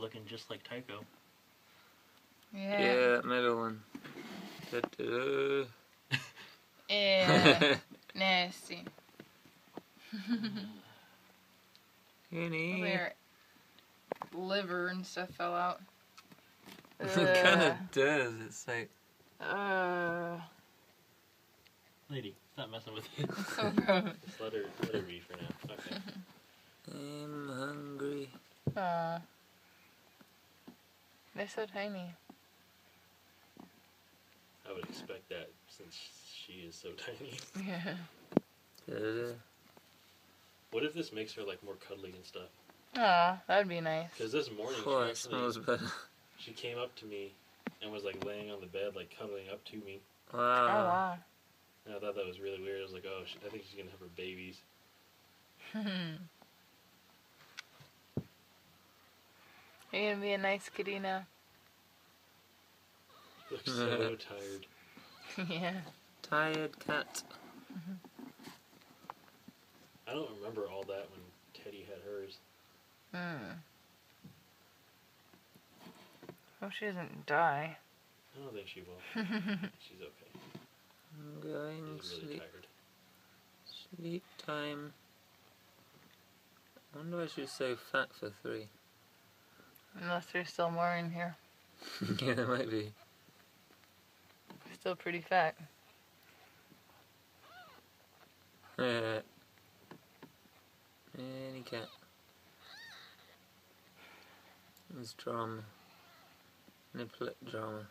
looking just like Tycho. Yeah. Yeah, that middle one. Da-da-da. Yeah. Nasty. Henny. Their liver and stuff fell out. it kind of does. It's like, Uh, Lady, stop messing with you. so gross. Just let her, let her be for now. Okay. I'm hungry. Aw. They're so tiny. I would expect that since she is so tiny. Yeah. Da-da-da. What if this makes her like more cuddly and stuff? Aw, that'd be nice. Because this morning Oh, she actually better. she came up to me and was like laying on the bed, like cuddling up to me. Oh Wow. wow. And I thought that was really weird. I was like, oh, she, I think she's gonna have her babies. You're gonna be a nice kitty now. Looks so tired. yeah. Tired cat. I don't remember all that when Teddy had hers. Hmm. Hope she doesn't die. I don't think she will. she's okay. I'm going She's really sleep. tired. Sleep time. I wonder why she's so fat for three. Unless there's still more in here. yeah, there might be. Still pretty fat. Any cat. It's drama. Niplet drama.